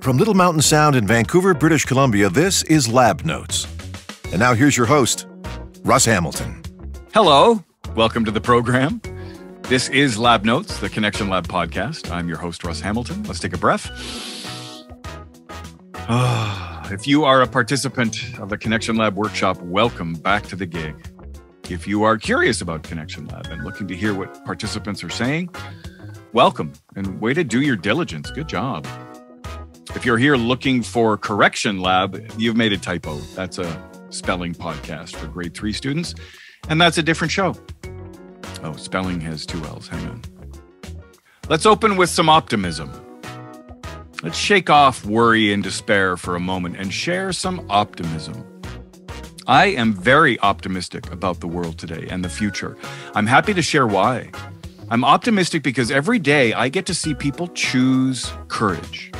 From Little Mountain Sound in Vancouver, British Columbia, this is Lab Notes. And now here's your host, Russ Hamilton. Hello, welcome to the program. This is Lab Notes, the Connection Lab podcast. I'm your host, Russ Hamilton. Let's take a breath. Ah, if you are a participant of the Connection Lab workshop, welcome back to the gig. If you are curious about Connection Lab and looking to hear what participants are saying, welcome and way to do your diligence. Good job. If you're here looking for Correction Lab, you've made a typo. That's a spelling podcast for grade three students, and that's a different show. Oh, spelling has two L's. Hang on. Let's open with some optimism. Let's shake off worry and despair for a moment and share some optimism. I am very optimistic about the world today and the future. I'm happy to share why. I'm optimistic because every day I get to see people choose courage.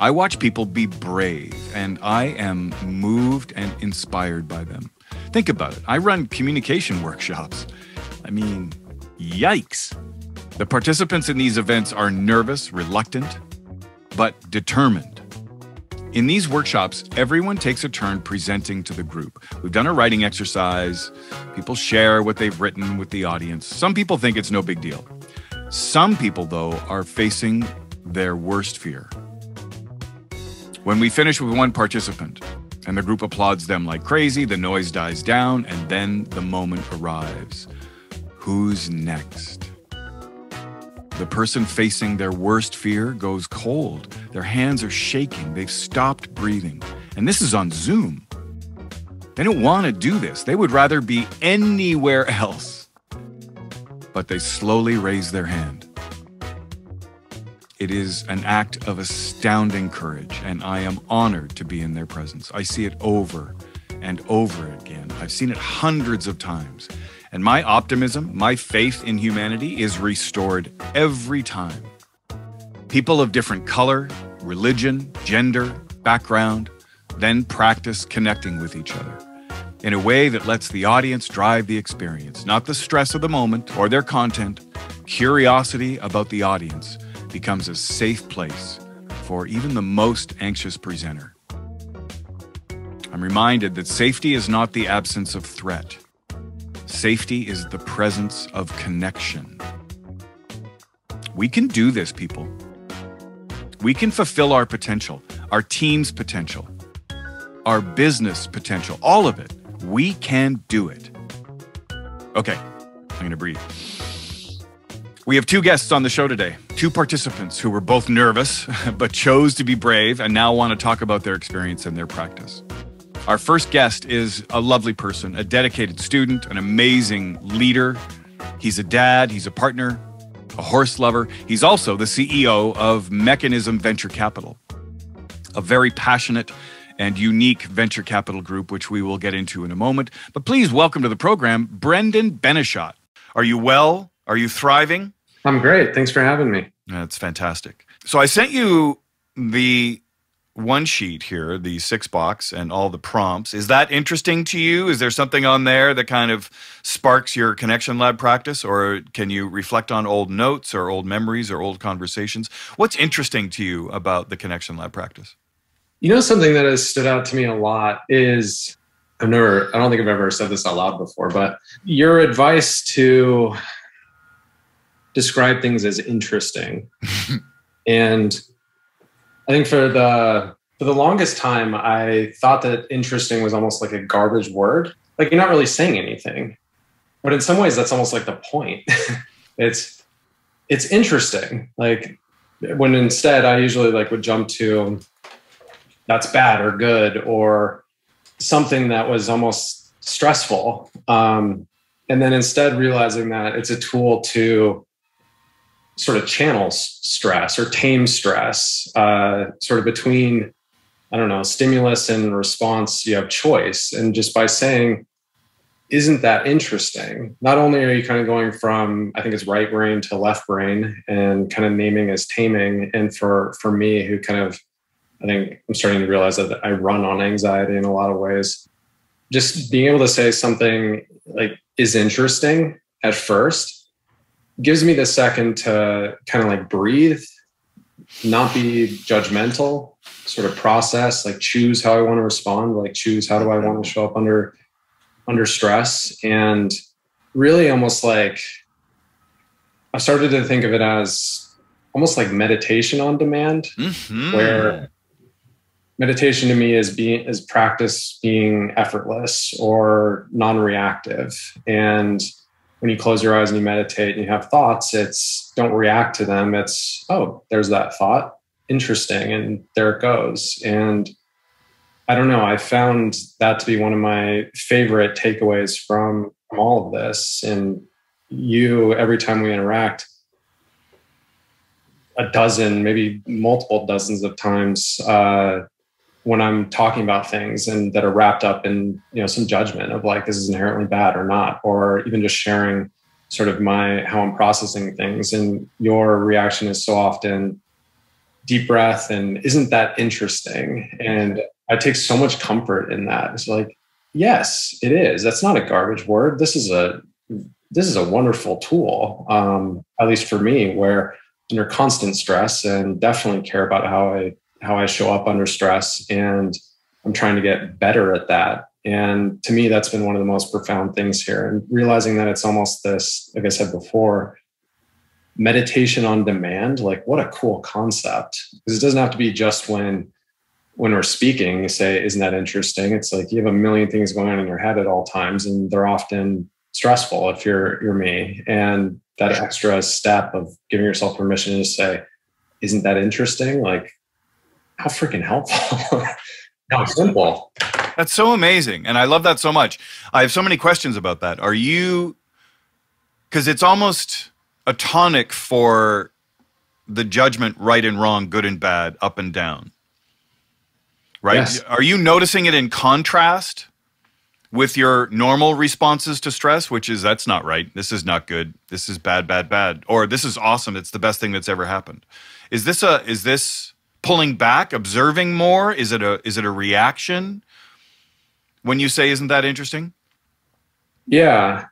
I watch people be brave, and I am moved and inspired by them. Think about it. I run communication workshops. I mean, yikes. The participants in these events are nervous, reluctant, but determined. In these workshops, everyone takes a turn presenting to the group. We've done a writing exercise. People share what they've written with the audience. Some people think it's no big deal. Some people, though, are facing their worst fear when we finish with one participant and the group applauds them like crazy, the noise dies down, and then the moment arrives. Who's next? The person facing their worst fear goes cold. Their hands are shaking. They've stopped breathing. And this is on Zoom. They don't want to do this. They would rather be anywhere else. But they slowly raise their hand. It is an act of astounding courage, and I am honored to be in their presence. I see it over and over again. I've seen it hundreds of times. And my optimism, my faith in humanity is restored every time. People of different color, religion, gender, background then practice connecting with each other in a way that lets the audience drive the experience, not the stress of the moment or their content, curiosity about the audience becomes a safe place for even the most anxious presenter. I'm reminded that safety is not the absence of threat. Safety is the presence of connection. We can do this, people. We can fulfill our potential, our team's potential, our business potential, all of it. We can do it. Okay, I'm going to breathe. We have two guests on the show today, two participants who were both nervous, but chose to be brave and now want to talk about their experience and their practice. Our first guest is a lovely person, a dedicated student, an amazing leader. He's a dad, he's a partner, a horse lover. He's also the CEO of Mechanism Venture Capital, a very passionate and unique venture capital group, which we will get into in a moment. But please welcome to the program, Breanden Beneschott. Are you well? Are you thriving? I'm great. Thanks for having me. That's fantastic. So I sent you the one sheet here, the six box, and all the prompts. Is that interesting to you? Is there something on there that kind of sparks your connection lab practice, or can you reflect on old notes or old memories or old conversations? What's interesting to you about the connection lab practice? You know, something that has stood out to me a lot is I've never, I don't think I've ever said this out loud before, but your advice to describe things as interesting. and I think for the for the longest time, I thought that interesting was almost like a garbage word. Like you're not really saying anything. But in some ways, that's almost like the point. it's it's interesting. Like when instead I usually like would jump to that's bad or good or something that was almost stressful. Um, and then instead realizing that it's a tool to sort of channels stress or tame stress, uh, sort of between, I don't know, stimulus and response, you have choice. And just by saying, isn't that interesting? Not only are you kind of going from, I think it's right brain to left brain and kind of naming as taming. And for, for me, who kind of, I think I'm starting to realize that I run on anxiety in a lot of ways. Just being able to say something like is interesting at first gives me the second to kind of like breathe, not be judgmental, sort of process, like choose how I want to respond, like choose how do I want to show up under under stress and really almost like I started to think of it as almost like meditation on demand, mm-hmm. where meditation to me is being is practice being effortless or non-reactive. And when you close your eyes and you meditate and you have thoughts, it's don't react to them. It's oh, there's that thought. Interesting. And there it goes. And I don't know. I found that to be one of my favorite takeaways from, from all of this. And you, every time we interact, a dozen, maybe multiple dozens of times uh, when I'm talking about things and that are wrapped up in you know some judgment of like this is inherently bad or not, or even just sharing sort of my how I'm processing things. And your reaction is so often deep breath and isn't that interesting? And I take so much comfort in that. It's like, yes, it is. That's not a garbage word. This is a this is a wonderful tool, um, at least for me, where under constant stress and definitely care about how I how I show up under stress and I'm trying to get better at that. And to me, that's been one of the most profound things here. And realizing that it's almost this, like I said before, meditation on demand. Like, what a cool concept! Because it doesn't have to be just when when we're speaking. You say, "Isn't that interesting?" It's like you have a million things going on in your head at all times, and they're often stressful if you're you're me. And that extra step of giving yourself permission to say, isn't that interesting? Like, how freaking helpful. how simple. That's so amazing. And I love that so much. I have so many questions about that. Are you, because it's almost a tonic for the judgment right and wrong, good and bad, up and down. Right? Yes. Are you noticing it in contrast with your normal responses to stress, which is that's not right, this is not good, this is bad, bad, bad, or this is awesome, it's the best thing that's ever happened. Is this a is this pulling back, observing more? Is it a is it a reaction when you say isn't that interesting? Yeah.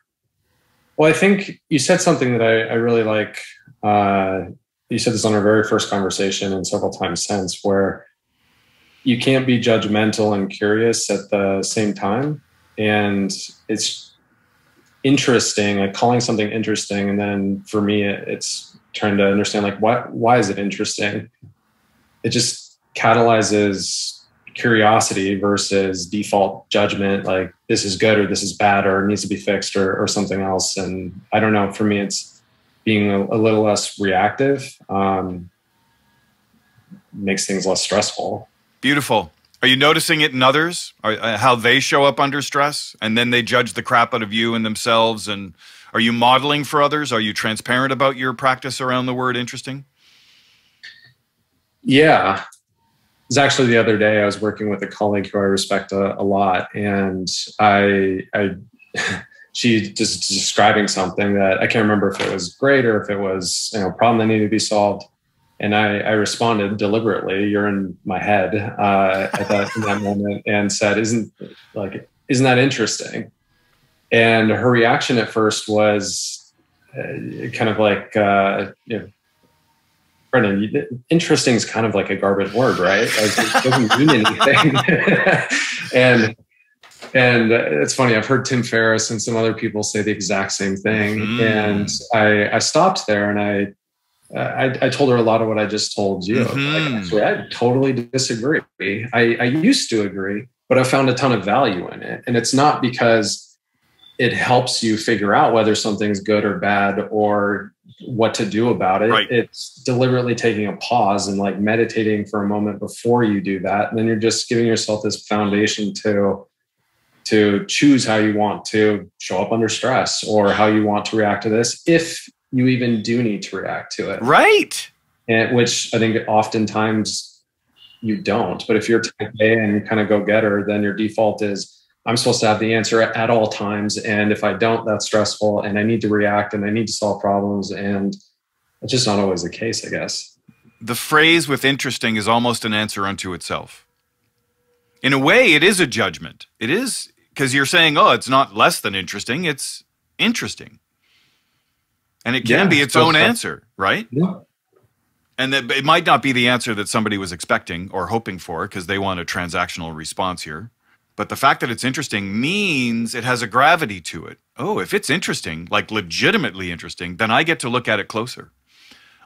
Well, I think you said something that I, I really like. Uh, you said this on our very first conversation and several times since, where you can't be judgmental and curious at the same time and it's interesting like calling something interesting and then for me it's trying to understand like why why is it interesting it just catalyzes curiosity versus default judgment like this is good or this is bad or needs to be fixed or, or something else and i don't know for me it's being a, a little less reactive um, makes things less stressful beautiful are you noticing it in others? uh, how they show up under stress, and then they judge the crap out of you and themselves? And are you modeling for others? Are you transparent about your practice around the word interesting? Yeah, it was actually the other day I was working with a colleague who I respect a, a lot, and I, I, she just describing something that I can't remember if it was great or if it was you know a problem that needed to be solved and I, I, responded deliberately. You're in my head uh, at that, in that moment, and said, "Isn't like isn't that interesting?" And her reaction at first was uh, kind of like, uh, you know, Breanden, interesting is kind of like a garbage word, right? Like, it doesn't mean anything. and and it's funny. I've heard Tim Ferriss and some other people say the exact same thing, mm. and I, I stopped there and I I, I, told her a lot of what I just told you. Mm-hmm. Like, I totally disagree. I, I used to agree, but I found a ton of value in it. And it's not because it helps you figure out whether something's good or bad or what to do about it. Right. It's deliberately taking a pause and like meditating for a moment before you do that. And then you're just giving yourself this foundation to to choose how you want to show up under stress or how you want to react to this if you even do need to react to it. Right. And which I think oftentimes you don't. But if you're type A and kind of go getter, then your default is I'm supposed to have the answer at all times. And if I don't, that's stressful and I need to react and I need to solve problems. And it's just not always the case, I guess. The phrase with interesting is almost an answer unto itself. In a way, it is a judgment. It is because you're saying, oh, it's not less than interesting, it's interesting and it can yeah, be its own answer, right? Yeah. And that it might not be the answer that somebody was expecting or hoping for because they want a transactional response here. But the fact that it's interesting means it has a gravity to it. Oh, if it's interesting, like legitimately interesting, then I get to look at it closer.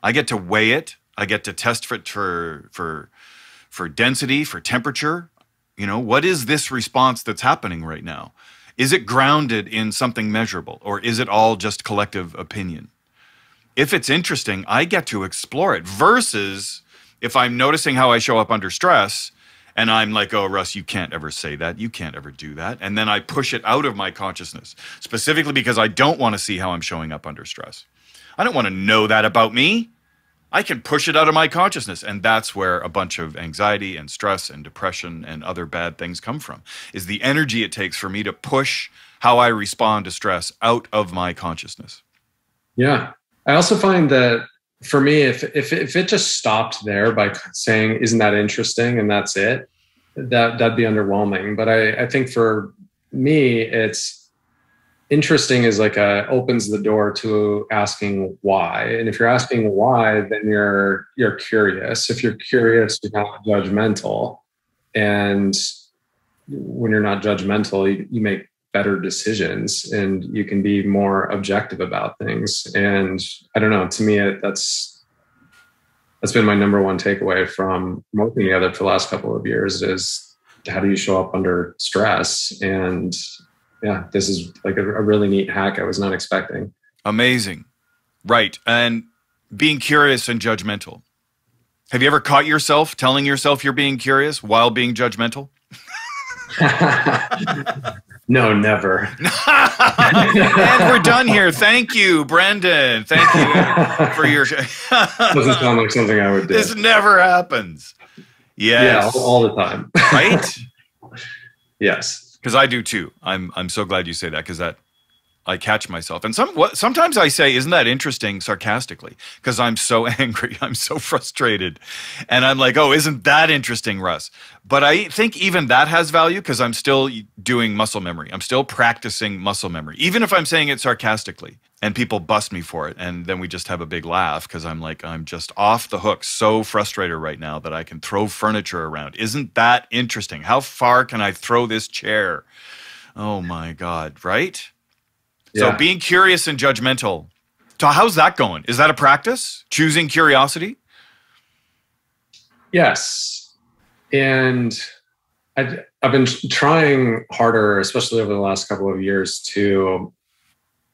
I get to weigh it. I get to test for for for for density, for temperature. You know, what is this response that's happening right now? Is it grounded in something measurable or is it all just collective opinion? If it's interesting, I get to explore it versus if I'm noticing how I show up under stress and I'm like, oh, Russ, you can't ever say that. You can't ever do that. And then I push it out of my consciousness, specifically because I don't want to see how I'm showing up under stress. I don't want to know that about me. I can push it out of my consciousness. And that's where a bunch of anxiety and stress and depression and other bad things come from, is the energy it takes for me to push how I respond to stress out of my consciousness. Yeah. I also find that for me, if, if, if it just stopped there by saying, isn't that interesting? And that's it, that, that'd be underwhelming. But I, I think for me, it's, interesting is like a opens the door to asking why and if you're asking why then you're you're curious if you're curious you're not judgmental and when you're not judgmental you, you make better decisions and you can be more objective about things and i don't know to me it, that's that's been my number one takeaway from working together for the last couple of years is how do you show up under stress and yeah, this is like a, a really neat hack I was not expecting. Amazing. Right. And being curious and judgmental. Have you ever caught yourself telling yourself you're being curious while being judgmental? no, never. and we're done here. Thank you, Breanden. Thank you for your. Doesn't sound like something I would do. This never happens. Yes. Yeah, all, all the time. right? yes because I do too. I'm I'm so glad you say that because that I catch myself. And some sometimes I say, "Isn't that interesting?" sarcastically because I'm so angry, I'm so frustrated, and I'm like, "Oh, isn't that interesting, Russ?" But I think even that has value because I'm still doing muscle memory. I'm still practicing muscle memory, even if I'm saying it sarcastically and people bust me for it and then we just have a big laugh because i'm like i'm just off the hook so frustrated right now that i can throw furniture around isn't that interesting how far can i throw this chair oh my god right yeah. so being curious and judgmental. So how's that going? Is that a practice? Choosing curiosity? Yes. And I, i've been trying harder especially over the last couple of years to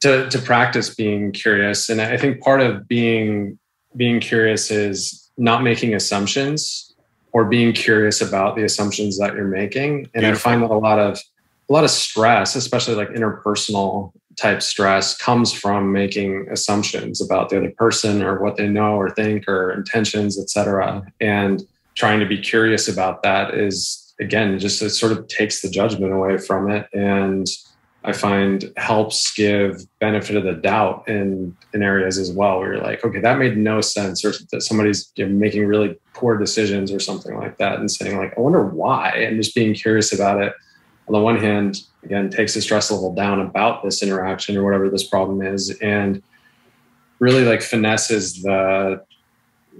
to to practice being curious. And i think part of being being curious is not making assumptions or being curious about the assumptions that you're making. And Beautiful. i find that a lot of a lot of stress especially like interpersonal type stress comes from making assumptions about the other person or what they know or think or intentions etc and trying to be curious about that is again just it sort of takes the judgment away from it. And I find helps give benefit of the doubt in in areas as well where you're like, okay, that made no sense, or that somebody's making really poor decisions or something like that, and saying like, I wonder why, and just being curious about it. On the one hand, again, takes the stress level down about this interaction or whatever this problem is, and really like finesses the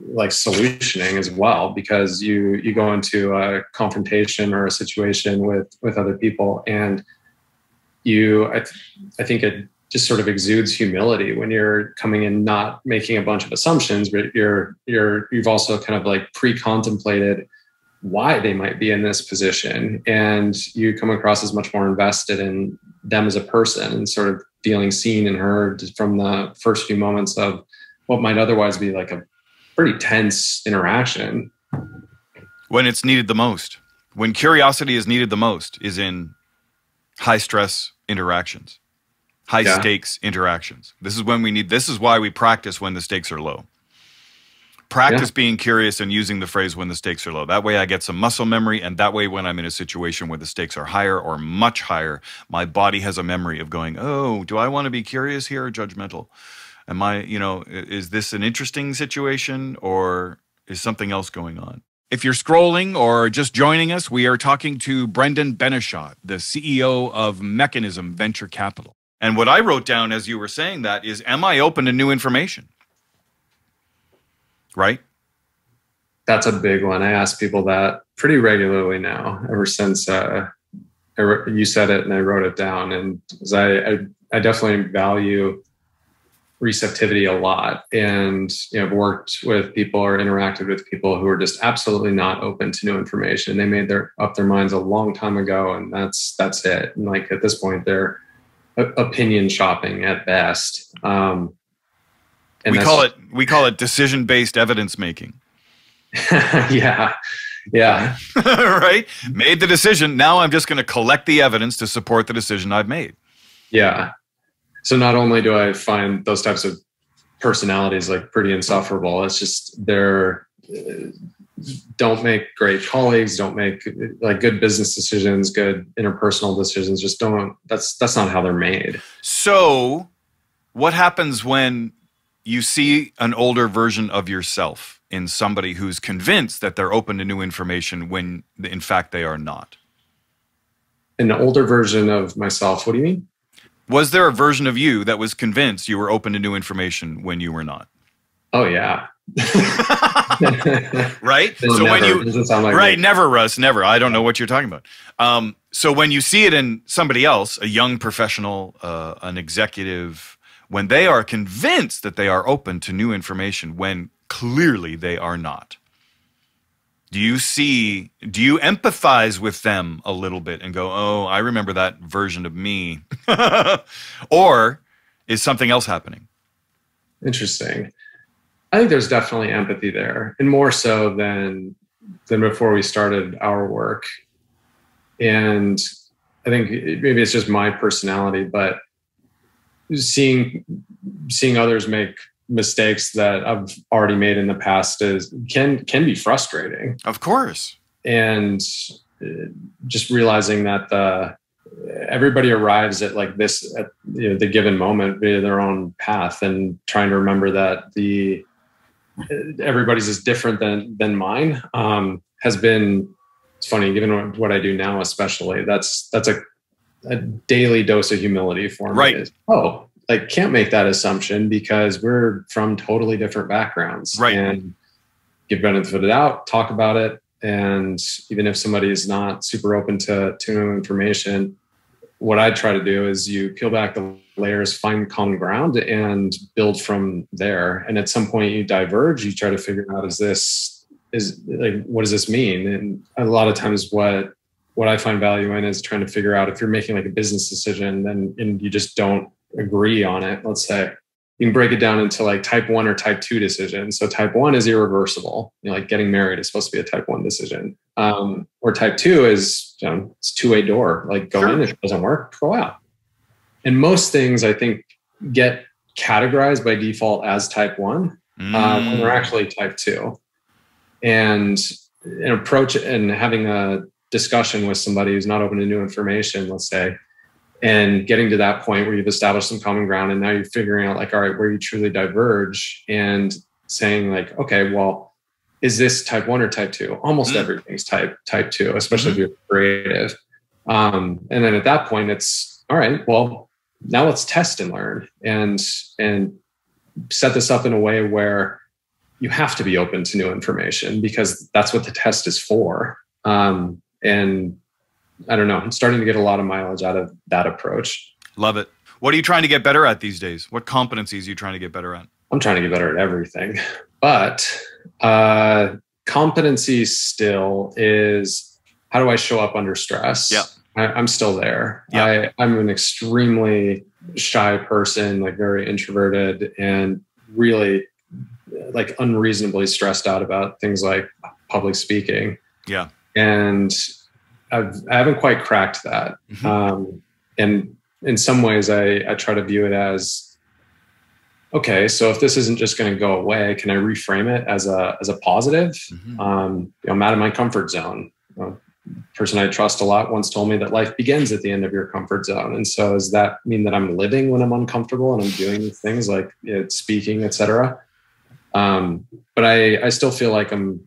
like solutioning as well because you you go into a confrontation or a situation with with other people and you I, th- I think it just sort of exudes humility when you're coming in not making a bunch of assumptions but you're you're you've also kind of like pre-contemplated why they might be in this position and you come across as much more invested in them as a person and sort of feeling seen and heard from the first few moments of what might otherwise be like a pretty tense interaction when it's needed the most when curiosity is needed the most is in high stress interactions, high yeah. stakes interactions. This is when we need, this is why we practice when the stakes are low. Practice yeah. being curious and using the phrase when the stakes are low. That way I get some muscle memory. And that way, when I'm in a situation where the stakes are higher or much higher, my body has a memory of going, oh, do I want to be curious here or judgmental? Am I, you know, is this an interesting situation or is something else going on? If you're scrolling or just joining us, we are talking to Breanden Beneschott, the CEO of Mechanism Venture Capital. And what I wrote down as you were saying that is Am I open to new information? Right? that's a big one. I ask people that pretty regularly now, ever since uh, you said it and I wrote it down. And I, I, I definitely value receptivity a lot and you know I've worked with people or interacted with people who are just absolutely not open to new information they made their up their minds a long time ago and that's that's it and like at this point they're opinion shopping at best um we call it we call it decision based evidence making yeah yeah right made the decision now i'm just going to collect the evidence to support the decision i've made yeah so not only do I find those types of personalities like pretty insufferable, it's just they're uh, don't make great colleagues, don't make like good business decisions, good interpersonal decisions. Just don't. That's that's not how they're made. So, what happens when you see an older version of yourself in somebody who's convinced that they're open to new information when in fact they are not? An older version of myself. What do you mean? Was there a version of you that was convinced you were open to new information when you were not? Oh yeah. right. so never. when you like right, me. never, Russ, never. I don't know what you're talking about. Um, so when you see it in somebody else, a young professional, uh, an executive, when they are convinced that they are open to new information, when clearly they are not, do you see do you empathize with them a little bit and go oh i remember that version of me or is something else happening? Interesting. I think there's definitely empathy there and more so than than before we started our work. And i think maybe it's just my personality but seeing seeing others make mistakes that I've already made in the past is can can be frustrating. Of course. And uh, just realizing that the everybody arrives at like this at you know, the given moment via their own path and trying to remember that the everybody's is different than than mine um, has been it's funny given what I do now especially that's that's a a daily dose of humility for me right. Is, oh like can't make that assumption because we're from totally different backgrounds. Right. And give benefit of the doubt talk about it. And even if somebody is not super open to to new information what i try to do is you peel back the layers find common ground and build from there. And at some point you diverge you try to figure out is this is like what does this mean? And a lot of times what what i find value in is trying to figure out if you're making like a business decision then and you just don't agree on it, let's say, you can break it down into like type one or type two decisions. So type one is irreversible. You know, like getting married is supposed to be a type one decision. Um, or type two is, you know, it's two way door. Like go sure. in, if it doesn't work, go out. And most things I think get categorized by default as type one mm. uh, when they're mm. actually type two. And an approach and having a discussion with somebody who's not open to new information, let's say, and getting to that point where you've established some common ground and now you're figuring out like all right where you truly diverge and saying like okay well is this type one or type two almost mm-hmm. everything's type type two especially mm-hmm. if you're creative um, and then at that point it's all right well now let's test and learn and and set this up in a way where you have to be open to new information because that's what the test is for um, and I don't know. I'm starting to get a lot of mileage out of that approach. Love it. What are you trying to get better at these days? What competencies are you trying to get better at? I'm trying to get better at everything. But uh, competency still is how do I show up under stress? Yeah. I, am still there. Yeah. I, I'm an extremely shy person, like very introverted and really like unreasonably stressed out about things like public speaking. Yeah. And I've, I haven't quite cracked that. Mm-hmm. Um, and in some ways, I, I try to view it as okay. So if this isn't just going to go away, can I reframe it as a as a positive? Mm-hmm. Um, you know, I'm out of my comfort zone. You know, person I trust a lot once told me that life begins at the end of your comfort zone. And so, does that mean that I'm living when I'm uncomfortable and I'm doing things like you know, speaking, etc.? Um, but I, I still feel like I'm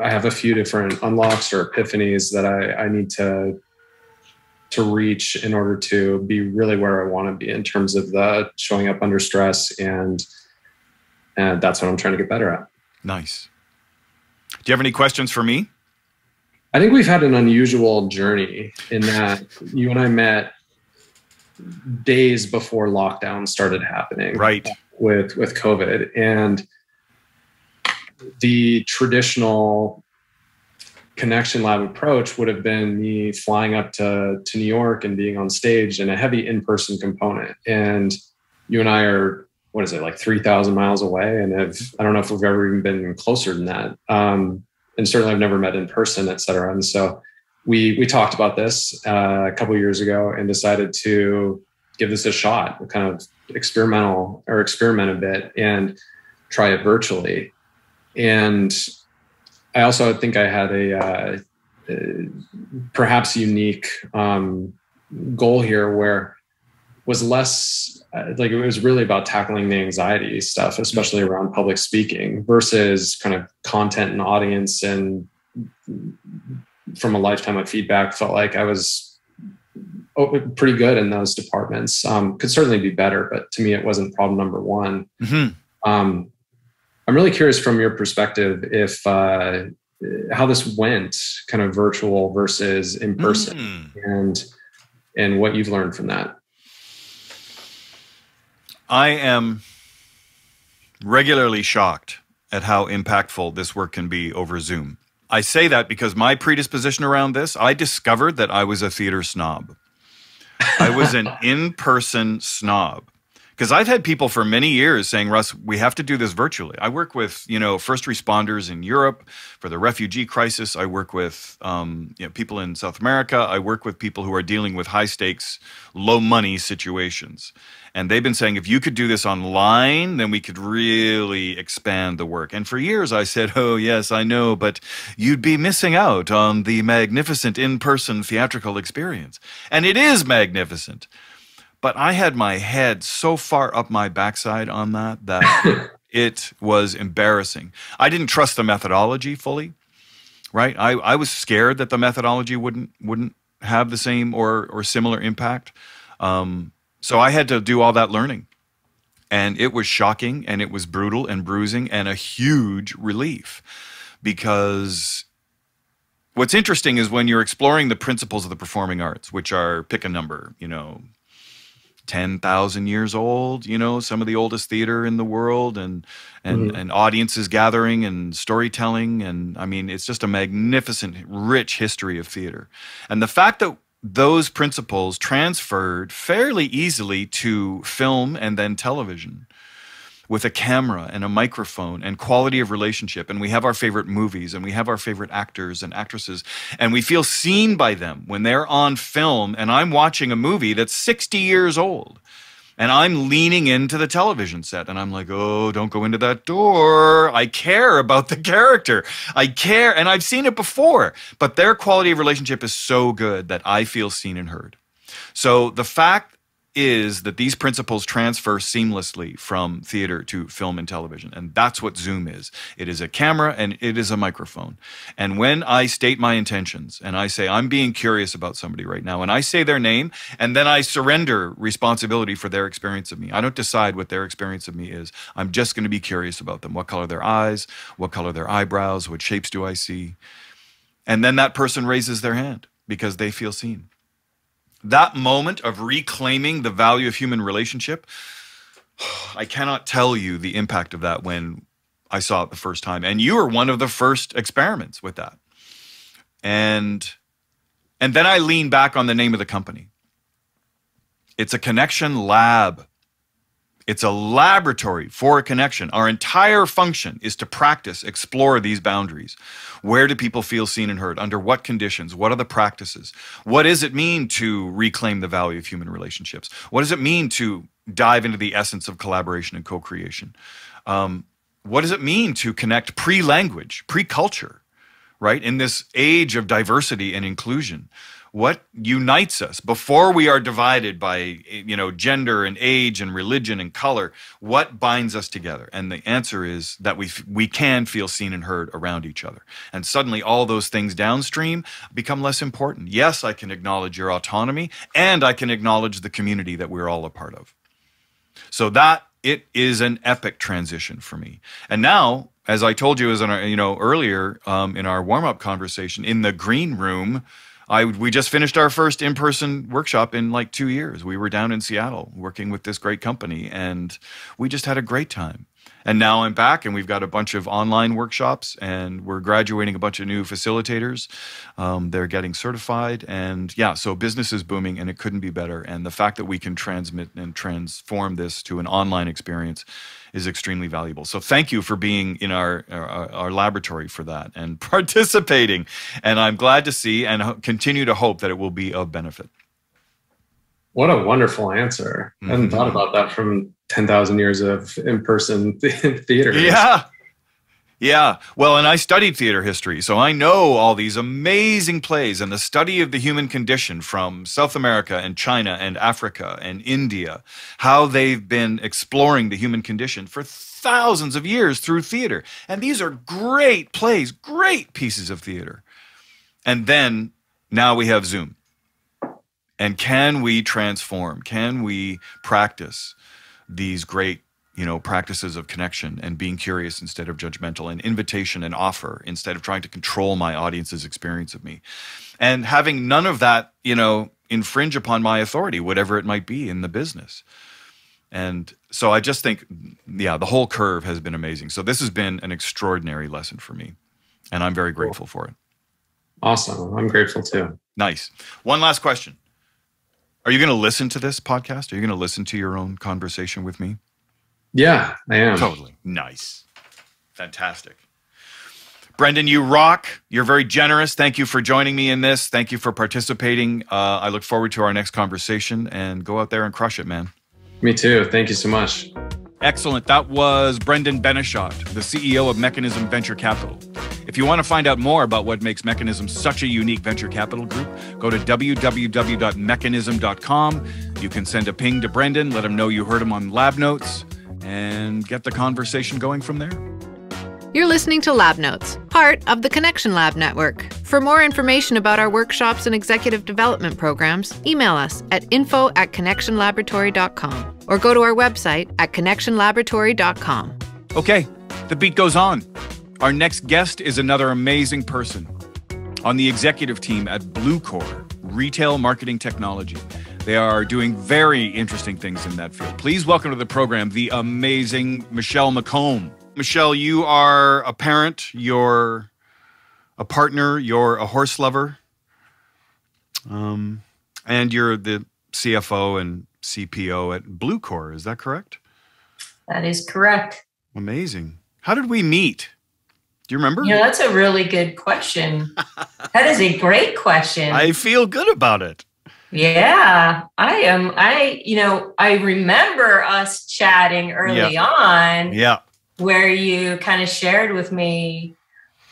I have a few different unlocks or epiphanies that I, I need to to reach in order to be really where I want to be in terms of the showing up under stress and and that's what I'm trying to get better at. Nice. Do you have any questions for me? I think we've had an unusual journey in that you and I met days before lockdown started happening. Right. With with COVID and the traditional connection lab approach would have been me flying up to to New York and being on stage and a heavy in-person component. And you and I are what is it like 3000 miles away? And have i don't know if we've ever even been closer than that. Um, and certainly i've never met in person et cetera. And so we we talked about this uh, a couple years ago and decided to give this a shot kind of experimental or experiment a bit and try it virtually and i also think i had a uh, uh, perhaps unique um, goal here where was less uh, like it was really about tackling the anxiety stuff, especially around public speaking versus kind of content and audience. And from a lifetime of feedback, felt like I was pretty good in those departments. Um, could certainly be better, but to me, it wasn't problem number one. Mm-hmm. Um, I'm really curious from your perspective if uh, how this went, kind of virtual versus in person, mm. and and what you've learned from that. I am regularly shocked at how impactful this work can be over Zoom. I say that because my predisposition around this, I discovered that I was a theater snob. I was an in person snob because I've had people for many years saying, Russ, we have to do this virtually. I work with, you know, first responders in Europe for the refugee crisis. I work with, um, you know, people in South America. I work with people who are dealing with high stakes, low money situations. And they've been saying, if you could do this online, then we could really expand the work. And for years I said, oh, yes, I know, but you'd be missing out on the magnificent in person theatrical experience. And it is magnificent. But I had my head so far up my backside on that that it was embarrassing. I didn't trust the methodology fully, right? I, I was scared that the methodology wouldn't wouldn't have the same or or similar impact. Um, so I had to do all that learning. And it was shocking and it was brutal and bruising and a huge relief because what's interesting is when you're exploring the principles of the performing arts, which are pick a number, you know, 10,000 years old, you know, some of the oldest theater in the world and and mm-hmm. and audiences gathering and storytelling and I mean it's just a magnificent rich history of theater. And the fact that those principles transferred fairly easily to film and then television with a camera and a microphone and quality of relationship. And we have our favorite movies and we have our favorite actors and actresses. And we feel seen by them when they're on film. And I'm watching a movie that's 60 years old. And I'm leaning into the television set and I'm like, oh, don't go into that door. I care about the character. I care. And I've seen it before. But their quality of relationship is so good that I feel seen and heard. So the fact is that these principles transfer seamlessly from theater to film and television. And that's what Zoom is. It is a camera and it is a microphone. And when I state my intentions and I say, I'm being curious about somebody right now, and I say their name, and then I surrender responsibility for their experience of me. I don't decide what their experience of me is. I'm just going to be curious about them. What color their eyes? What color their eyebrows? What shapes do I see? And then that person raises their hand because they feel seen that moment of reclaiming the value of human relationship, I cannot tell you the impact of that when I saw it the first time. And you were one of the first experiments with that. And and then I lean back on the name of the company. It's a connection lab. It's a laboratory for a connection. Our entire function is to practice, explore these boundaries. Where do people feel seen and heard? Under what conditions? What are the practices? What does it mean to reclaim the value of human relationships? What does it mean to dive into the essence of collaboration and co creation? Um, what does it mean to connect pre language, pre culture, right? In this age of diversity and inclusion what unites us. Before we are divided by you know gender and age and religion and color what binds us together? And the answer is that we we can feel seen and heard around each other. And suddenly all those things downstream become less important. Yes i can acknowledge your autonomy and i can acknowledge the community that we're all a part of. So that it is an epic transition for me. And now as I told you, as in our, you know earlier um, in our warm up conversation, in the green room, I we just finished our first in person workshop in like two years. We were down in Seattle working with this great company, and we just had a great time. And now I'm back, and we've got a bunch of online workshops, and we're graduating a bunch of new facilitators. Um, they're getting certified, and yeah, so business is booming, and it couldn't be better. And the fact that we can transmit and transform this to an online experience is extremely valuable. So thank you for being in our, our, our laboratory for that and participating. And I'm glad to see and continue to hope that it will be of benefit. What a wonderful answer. Mm-hmm. I hadn't thought about that from 10,000 years of in-person theater. Yeah. Yeah. Well, and I studied theater history, so I know all these amazing plays and the study of the human condition from South America and China and Africa and India, how they've been exploring the human condition for thousands of years through theater. And these are great plays, great pieces of theater. And then now we have Zoom. And can we transform? Can we practice these great you know practices of connection and being curious instead of judgmental and invitation and offer instead of trying to control my audience's experience of me? And having none of that you know infringe upon my authority whatever it might be in the business. And so i just think yeah the whole curve has been amazing. So this has been an extraordinary lesson for me and i'm very grateful for it. Awesome. I'm grateful too. Nice. One last question are you going to listen to this podcast are you going to listen to your own conversation with me yeah, I am. Totally. Nice. Fantastic. Breanden, you rock. You're very generous. Thank you for joining me in this. Thank you for participating. Uh, I look forward to our next conversation and go out there and crush it, man. Me too. Thank you so much. Excellent. That was Breanden Beneschott, the CEO of Mechanism Venture Capital. If you want to find out more about what makes Mechanism such a unique venture capital group, go to www.mechanism.com. You can send a ping to Breanden, let him know you heard him on Lab Notes and get the conversation going from there. You're listening to Lab Notes, part of the Connection Lab Network. For more information about our workshops and executive development programs, email us at info at connectionlaboratory.com or go to our website at connectionlaboratory.com. Okay, the beat goes on. Our next guest is another amazing person on the executive team at Bluecore, Retail Marketing Technology. They are doing very interesting things in that field. Please welcome to the program the amazing Michelle McComb. Michelle, you are a parent, you're a partner, you're a horse lover, um, and you're the CFO and CPO at Bluecore. Is that correct? That is correct. Amazing. How did we meet? Do you remember? You know, that's a really good question. that is a great question. I feel good about it. Yeah, I am. I, you know, I remember us chatting early yeah. on. Yeah. Where you kind of shared with me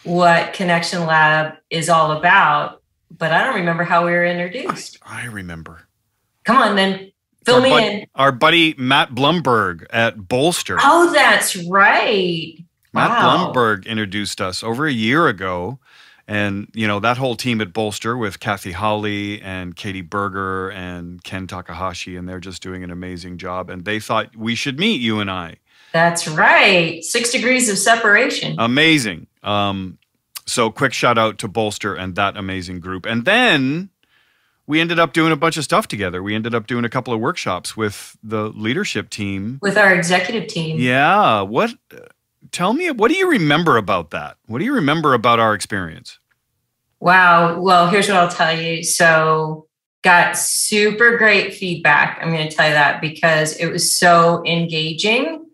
what Connection Lab is all about, but I don't remember how we were introduced. I, I remember. Come on, then fill our me buddy, in. Our buddy Matt Blumberg at Bolster. Oh, that's right. Matt wow. Blumberg introduced us over a year ago and you know that whole team at Bolster with Kathy Howley and Katie Berger and Ken Takahashi, and they're just doing an amazing job. And they thought we should meet you and I. That's right. Six degrees of separation. Amazing. Um, so quick shout out to Bolster and that amazing group. And then we ended up doing a bunch of stuff together. We ended up doing a couple of workshops with the leadership team. With our executive team. Yeah. What tell me, what do you remember about that? What do you remember about our experience? Wow. Well, here's what I'll tell you. So, got super great feedback. I'm going to tell you that because it was so engaging.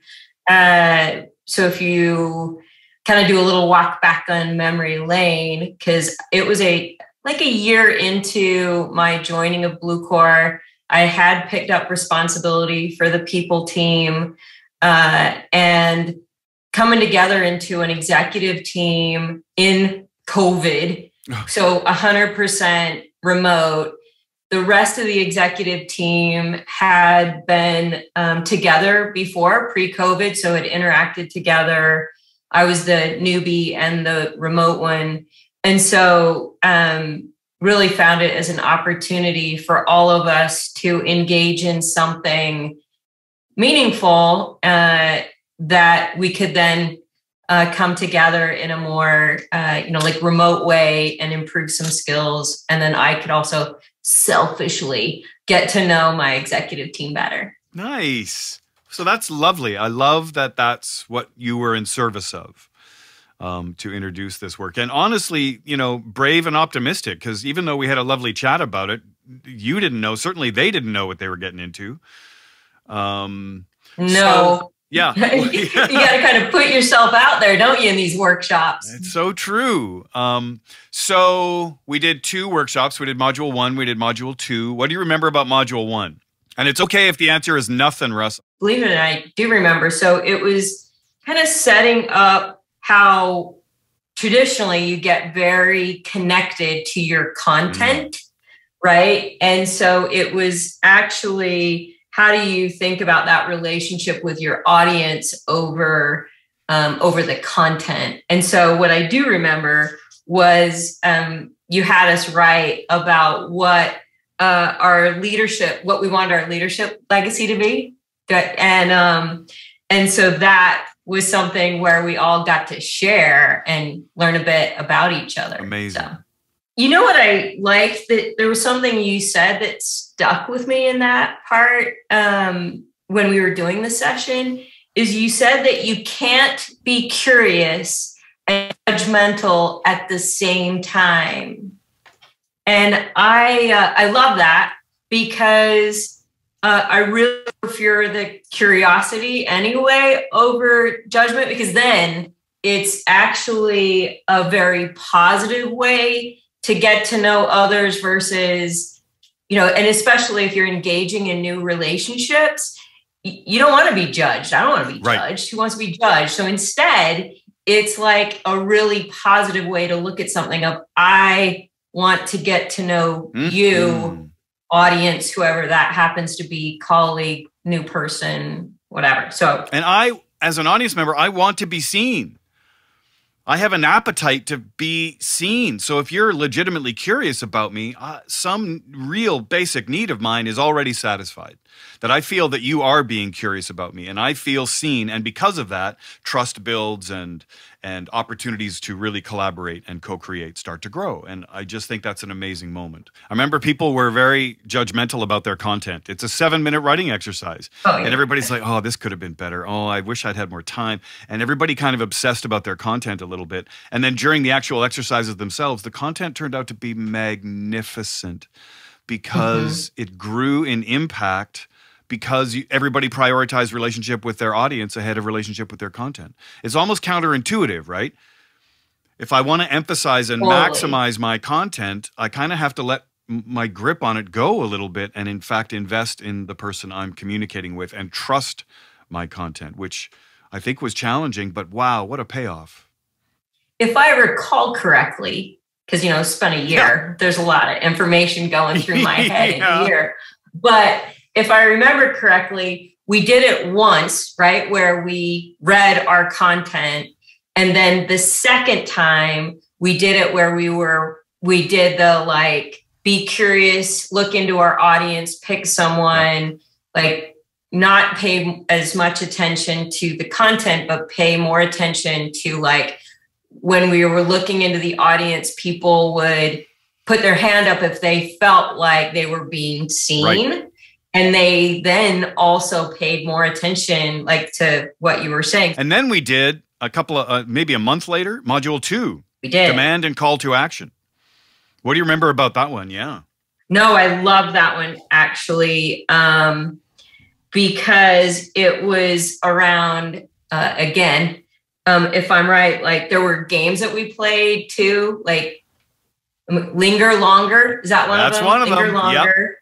Uh, so, if you kind of do a little walk back on memory lane, because it was a like a year into my joining of Blue Bluecore, I had picked up responsibility for the people team. Uh, and coming together into an executive team in COVID. So 100% remote. The rest of the executive team had been um, together before pre COVID, so it interacted together. I was the newbie and the remote one. And so, um, really found it as an opportunity for all of us to engage in something meaningful uh, that we could then uh, come together in a more uh, you know like remote way and improve some skills. And then i could also selfishly get to know my executive team better. Nice. So that's lovely. I love that that's what you were in service of um, to introduce this work. And honestly you know brave and optimistic because even though we had a lovely chat about it you didn't know certainly they didn't know what they were getting into. Um, no. so, yeah. you got to kind of put yourself out there, don't you, in these workshops? It's so true. Um, so we did two workshops. We did module one, we did module two. What do you remember about module one? And it's okay if the answer is nothing, Russ. Believe it or not, I do remember. So it was kind of setting up how traditionally you get very connected to your content, mm. right? And so it was actually how do you think about that relationship with your audience over um, over the content? And so what i do remember was um, you had us write about what uh, our leadership what we wanted our leadership legacy to be. And um, and so that was something where we all got to share and learn a bit about each other. Amazing. So. You know what I liked that there was something you said that stuck with me in that part um, when we were doing the session is you said that you can't be curious and judgmental at the same time. And I uh, I love that because uh, I really prefer the curiosity anyway over judgment because then it's actually a very positive way to get to know others versus you know and especially if you're engaging in new relationships you don't want to be judged. I don't want to be right. judged. Who wants to be judged? So instead it's like a really positive way to look at something of i want to get to know mm-hmm. you audience whoever that happens to be colleague new person whatever. So and i as an audience member i want to be seen I have an appetite to be seen. So if you're legitimately curious about me, uh, some real basic need of mine is already satisfied. That I feel that you are being curious about me and I feel seen. And because of that, trust builds and and opportunities to really collaborate and co-create start to grow. And i just think that's an amazing moment. I remember people were very judgmental about their content. It's a seven minute writing exercise. Oh, yeah. and everybody's like oh this could have been better. Oh i wish i'd had more time. And everybody kind of obsessed about their content a little bit. And then during the actual exercises themselves the content turned out to be magnificent because mm-hmm. it grew in impact because you, everybody prioritized relationship with their audience ahead of relationship with their content. It's almost counterintuitive, right? If I want to emphasize and totally. maximize my content, I kind of have to let my grip on it go a little bit and in fact invest in the person I'm communicating with and trust my content, which I think was challenging, but wow, what a payoff. If I recall correctly, because you know, it's been a year, yeah. there's a lot of information going through my head yeah. in a year. But if I remember correctly, we did it once, right? Where we read our content. And then the second time we did it where we were, we did the like, be curious, look into our audience, pick someone, like not pay as much attention to the content, but pay more attention to like when we were looking into the audience, people would put their hand up if they felt like they were being seen. Right and they then also paid more attention like to what you were saying. And then we did a couple of uh, maybe a month later module two we did. Demand and call to action. What do you remember about that one? Yeah. No i love that one actually. Um, because it was around uh, again um, if i'm right like there were games that we played too like linger longer. Is that one that's of them? one of linger them. Longer. yep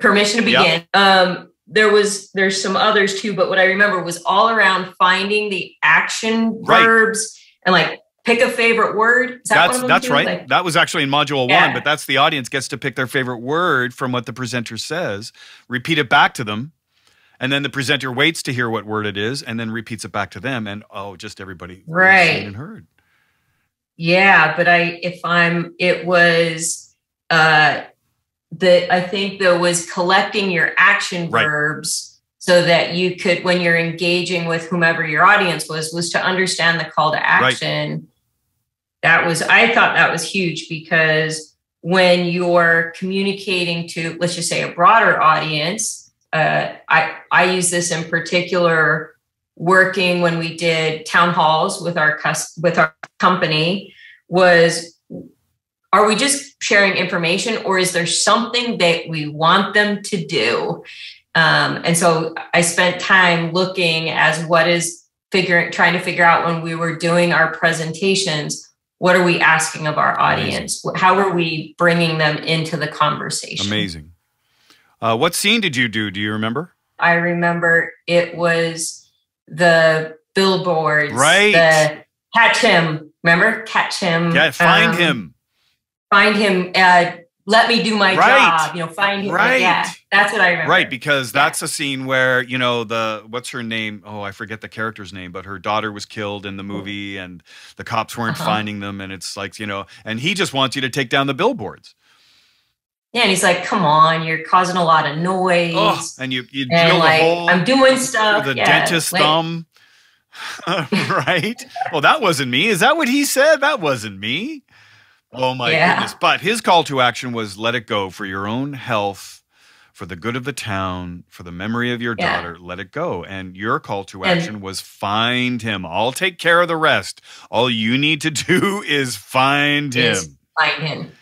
permission to begin. Yep. Um, there was there's some others too, but what I remember was all around finding the action right. verbs and like pick a favorite word. That that's that's right. Like, that was actually in module yeah. one, but that's the audience gets to pick their favorite word from what the presenter says, repeat it back to them, and then the presenter waits to hear what word it is, and then repeats it back to them, and oh, just everybody right and heard. Yeah, but I if I'm it was uh that I think though was collecting your action right. verbs. so that you could when you're engaging with whomever your audience was was to understand the call to action right. that was i thought that was huge because when you're communicating to let's just say a broader audience uh, i i use this in particular working when we did town halls with our with our company was are we just sharing information or is there something that we want them to do? Um, and so i spent time looking as what is figuring trying to figure out when we were doing our presentations what are we asking of our audience? Amazing. how are we bringing them into the conversation? Amazing. Uh, what scene did you do? Do you remember? I remember it was the billboards. Right. The catch him. Remember? Catch him. Yeah find um, him find him uh, let me do my right. job you know find him right yeah that's what i remember right because that's yeah. a scene where you know the what's her name oh i forget the character's name but her daughter was killed in the movie and the cops weren't uh-huh. finding them and it's like you know and he just wants you to take down the billboards yeah, and he's like, "Come on, you're causing a lot of noise." Oh, and you you and like, hole. I'm doing stuff. The yeah, dentist like, thumb. right? Well, that wasn't me. Is that what he said? That wasn't me. Oh my yeah. goodness. But his call to action was let it go for your own health, for the good of the town, for the memory of your yeah. daughter, let it go. And your call to action and, was find him. I'll take care of the rest. All you need to do is find him. Find him.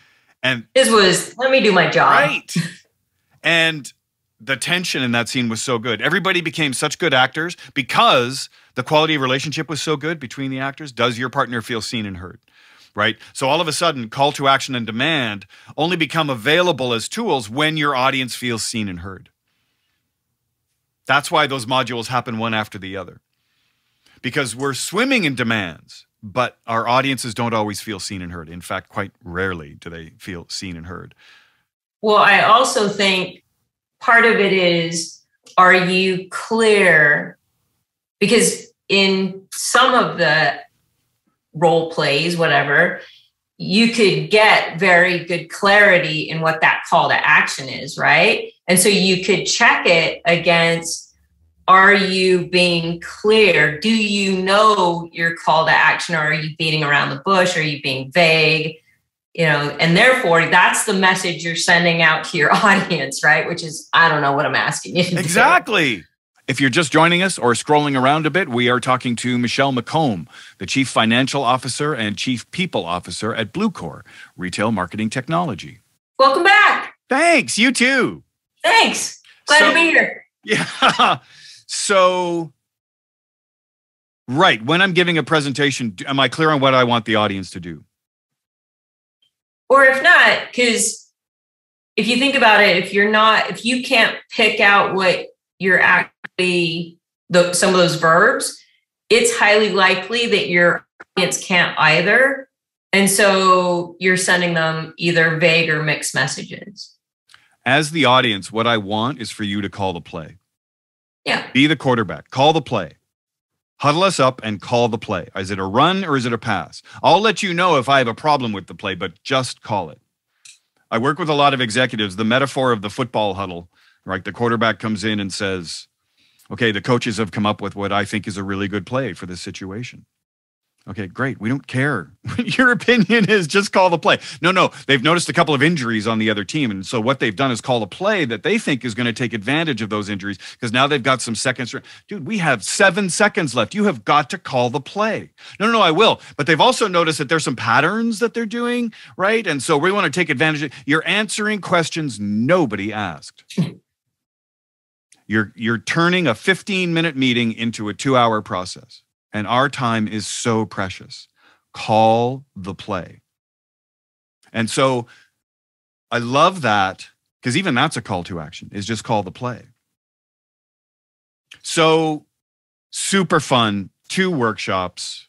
And this was let me do my job. Right. and the tension in that scene was so good. Everybody became such good actors because the quality of relationship was so good between the actors. Does your partner feel seen and heard? Right? So all of a sudden, call to action and demand only become available as tools when your audience feels seen and heard. That's why those modules happen one after the other. Because we're swimming in demands, but our audiences don't always feel seen and heard. In fact, quite rarely do they feel seen and heard. Well, I also think part of it is are you clear? Because in some of the role plays, whatever, you could get very good clarity in what that call to action is, right? And so you could check it against are you being clear? Do you know your call to action or are you beating around the bush? Are you being vague? You know, and therefore that's the message you're sending out to your audience, right? Which is, I don't know what I'm asking you. Exactly. If you're just joining us or scrolling around a bit, we are talking to Michelle McComb, the Chief Financial Officer and Chief People Officer at Bluecore Retail Marketing Technology. Welcome back. Thanks. You too. Thanks. Glad so, to be here. Yeah. So, right. When I'm giving a presentation, am I clear on what I want the audience to do? Or if not, because if you think about it, if you're not, if you can't pick out what you're actually the, some of those verbs, it's highly likely that your audience can't either. And so you're sending them either vague or mixed messages. As the audience, what I want is for you to call the play. Yeah. Be the quarterback, call the play. Huddle us up and call the play. Is it a run or is it a pass? I'll let you know if I have a problem with the play, but just call it. I work with a lot of executives. The metaphor of the football huddle right? The quarterback comes in and says, okay, the coaches have come up with what I think is a really good play for this situation. Okay, great. We don't care. Your opinion is just call the play. No, no. They've noticed a couple of injuries on the other team. And so what they've done is call a play that they think is going to take advantage of those injuries because now they've got some seconds. Dude, we have seven seconds left. You have got to call the play. No, no, no, I will. But they've also noticed that there's some patterns that they're doing, right? And so we want to take advantage of You're answering questions nobody asked. You're you're turning a 15 minute meeting into a 2-hour process. And our time is so precious. Call the play. And so I love that because even that's a call to action is just call the play. So super fun, two workshops.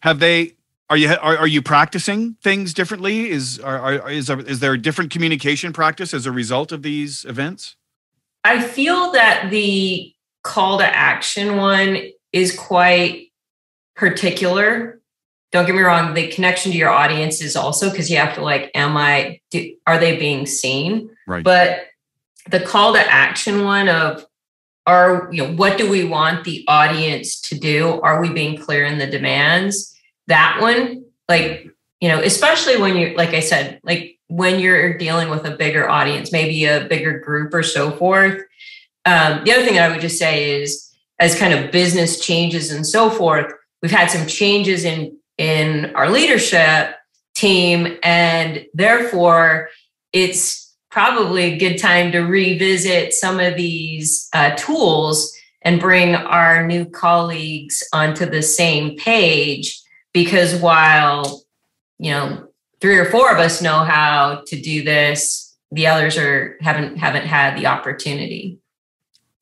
Have they are you are, are you practicing things differently? Is are, are is there, is there a different communication practice as a result of these events? I feel that the call to action one is quite particular. Don't get me wrong, the connection to your audience is also because you have to like, am I, do, are they being seen? Right. But the call to action one of are you know what do we want the audience to do are we being clear in the demands that one like you know especially when you're like i said like when you're dealing with a bigger audience maybe a bigger group or so forth um, the other thing that i would just say is as kind of business changes and so forth we've had some changes in in our leadership team and therefore it's probably a good time to revisit some of these uh, tools and bring our new colleagues onto the same page because while you know three or four of us know how to do this the others are haven't haven't had the opportunity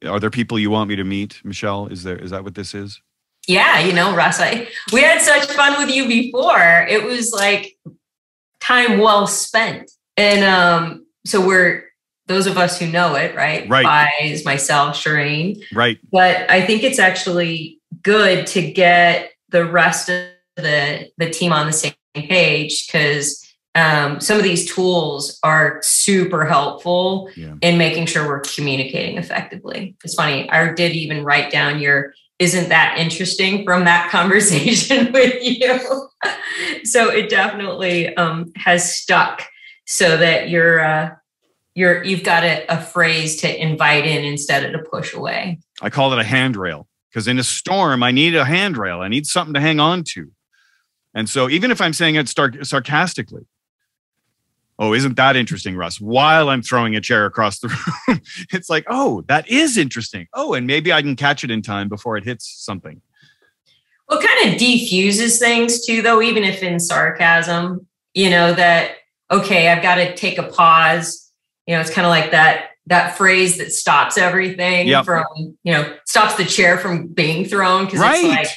are there people you want me to meet michelle is there is that what this is yeah you know russ I, we had such fun with you before it was like time well spent and um so we're those of us who know it, right? Right. Buys, myself, Shireen. Right. But I think it's actually good to get the rest of the the team on the same page because um, some of these tools are super helpful yeah. in making sure we're communicating effectively. It's funny. I did even write down your isn't that interesting from that conversation with you. so it definitely um, has stuck so that you're uh, you're you've got a, a phrase to invite in instead of to push away. I call it a handrail because in a storm, I need a handrail. I need something to hang on to. And so, even if I'm saying it star- sarcastically, oh, isn't that interesting, Russ? While I'm throwing a chair across the room, it's like, oh, that is interesting. Oh, and maybe I can catch it in time before it hits something. Well, kind of defuses things too, though, even if in sarcasm, you know, that okay, I've got to take a pause. You know, it's kind of like that that phrase that stops everything yep. from, you know, stops the chair from being thrown because right. it's like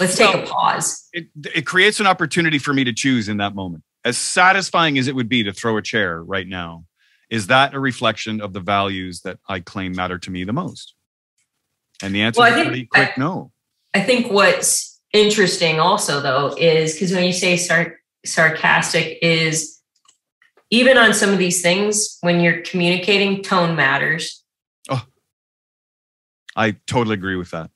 let's take a pause. It, it creates an opportunity for me to choose in that moment. As satisfying as it would be to throw a chair right now, is that a reflection of the values that I claim matter to me the most? And the answer well, is think, pretty quick I, no. I think what's interesting also though is because when you say start sarcastic is even on some of these things when you're communicating tone matters oh i totally agree with that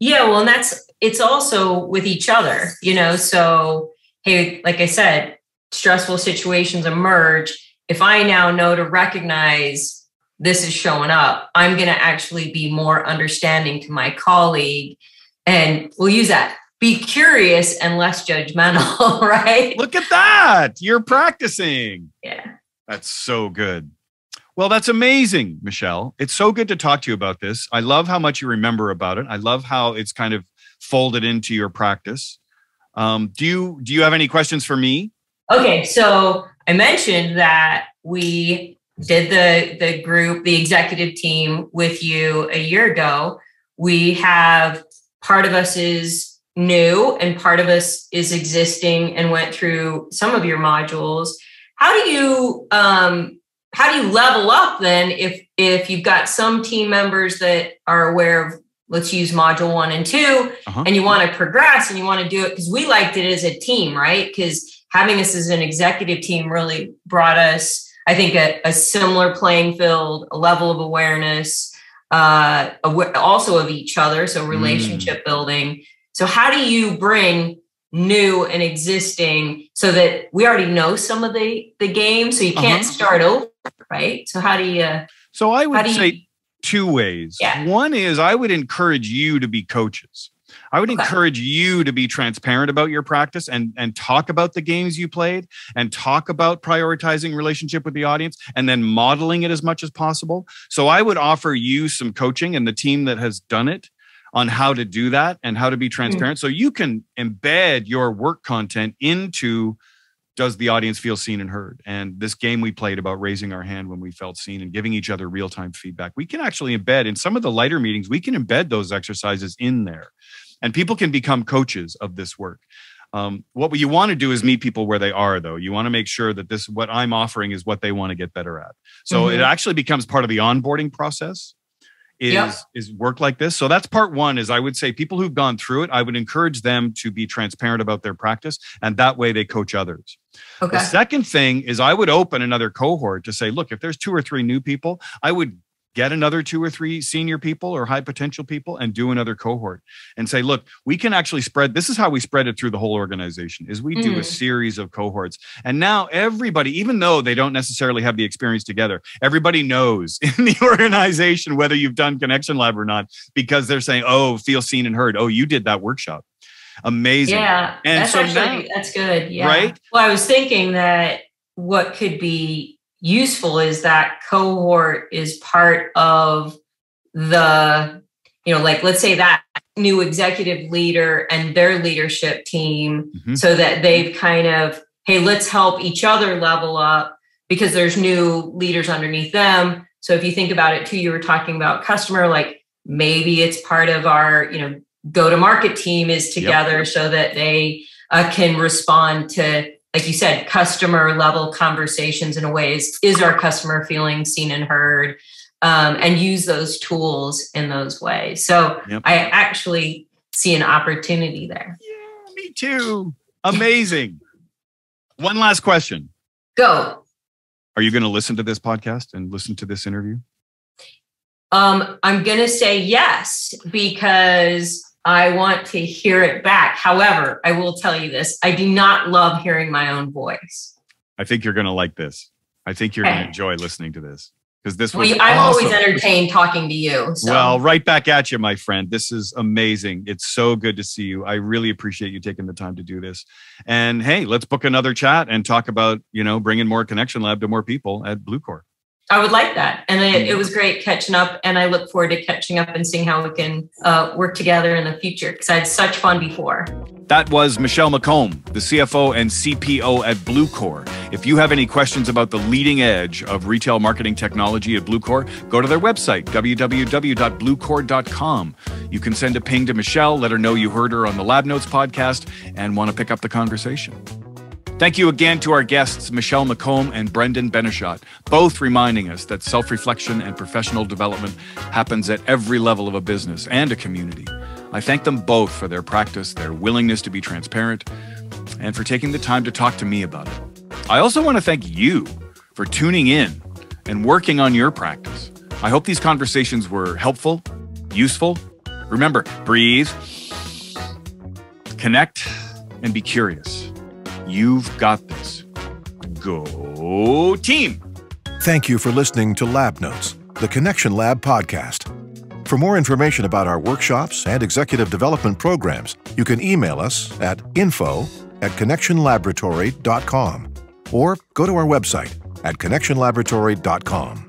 yeah well and that's it's also with each other you know so hey like i said stressful situations emerge if i now know to recognize this is showing up i'm going to actually be more understanding to my colleague and we'll use that be curious and less judgmental, right? Look at that. You're practicing. Yeah. That's so good. Well, that's amazing, Michelle. It's so good to talk to you about this. I love how much you remember about it. I love how it's kind of folded into your practice. Um, do you do you have any questions for me? Okay, so I mentioned that we did the the group, the executive team with you a year ago. We have part of us is new and part of us is existing and went through some of your modules how do you um, how do you level up then if if you've got some team members that are aware of let's use module one and 2 uh-huh. and you want to progress and you want to do it because we liked it as a team right because having us as an executive team really brought us i think a, a similar playing field a level of awareness uh, also of each other so relationship mm. building so, how do you bring new and existing so that we already know some of the the game, so you can't uh-huh. start over, right? So, how do you? So, I would say you, two ways. Yeah. One is I would encourage you to be coaches. I would okay. encourage you to be transparent about your practice and and talk about the games you played and talk about prioritizing relationship with the audience and then modeling it as much as possible. So I would offer you some coaching and the team that has done it on how to do that and how to be mm. transparent. Mm-hmm. So you can embed your work content into does the audience feel seen and heard? And this game we played about raising our hand when we felt seen and giving each other real time feedback, we can actually embed in some of the lighter meetings, we can embed those exercises in there. And people can become coaches of this work. Um, what you want to do is meet people where they are, though. You want to make sure that this, what I'm offering, is what they want to get better at. So mm-hmm. it actually becomes part of the onboarding process is yep. is work like this. So that's part one. Is I would say people who've gone through it, I would encourage them to be transparent about their practice, and that way they coach others. Okay. The second thing is I would open another cohort to say, look, if there's two or three new people, I would get another two or three senior people or high potential people and do another cohort and say look we can actually spread this is how we spread it through the whole organization is we do a Mm. series of cohorts and now everybody even though they don't necessarily have the experience together everybody knows in the organization whether you've done connection lab or not because they're saying oh feel seen and heard oh you did that workshop amazing Yeah, And that's so actually now- that's good. Yeah. Right? Well, I was thinking that what could be useful is that cohort is part of the, you know, like let's say that new executive leader and their leadership team, Mhm. so that they've kind of, hey, let's help each other level up because there's new leaders underneath them. So if you think about it too, you were talking about customer, like maybe it's part of our, you know, go to market team is together so that they uh, can respond to like you said customer level conversations in a way is, is our customer feeling seen and heard um, and use those tools in those ways. So Yep. i actually see an opportunity there. Yeah me too. Amazing. One last question. Go. Are you going to listen to this podcast and listen to this interview? Um, i'm going to say yes because i want to hear it back however i will tell you this i do not love hearing my own voice I think you're going to like this. I think you're going to enjoy listening to this because this well, was you- i'm awesome. always entertained talking to you so. Well, right back at you, my friend. This is amazing. It's so good to see you. I really appreciate you taking the time to do this. And hey, let's book another chat and talk about, you know, bringing more Connection Lab to more people at Blue Bluecore. I would like that. And it, it was great catching up. And I look forward to catching up and seeing how we can uh, work together in the future because I had such fun before. That was Michelle McComb, the CFO and CPO at Bluecore. If you have any questions about the leading edge of retail marketing technology at Bluecore, go to their website, www.bluecore.com. You can send a ping to Michelle, let her know you heard her on the Lab Notes podcast and want to pick up the conversation. Thank you again to our guests, Michelle McComb and Breanden Beneschott, both reminding us that self reflection and professional development happens at every level of a business and a community. I thank them both for their practice, their willingness to be transparent, and for taking the time to talk to me about it. I also want to thank you for tuning in and working on your practice. I hope these conversations were helpful, useful. Remember, breathe, connect, and be curious. You've got this. Go team! Thank you for listening to Lab Notes, the Connection Lab podcast. For more information about our workshops and executive development programs, you can email us at info at connectionlaboratory.com or go to our website at connectionlaboratory.com.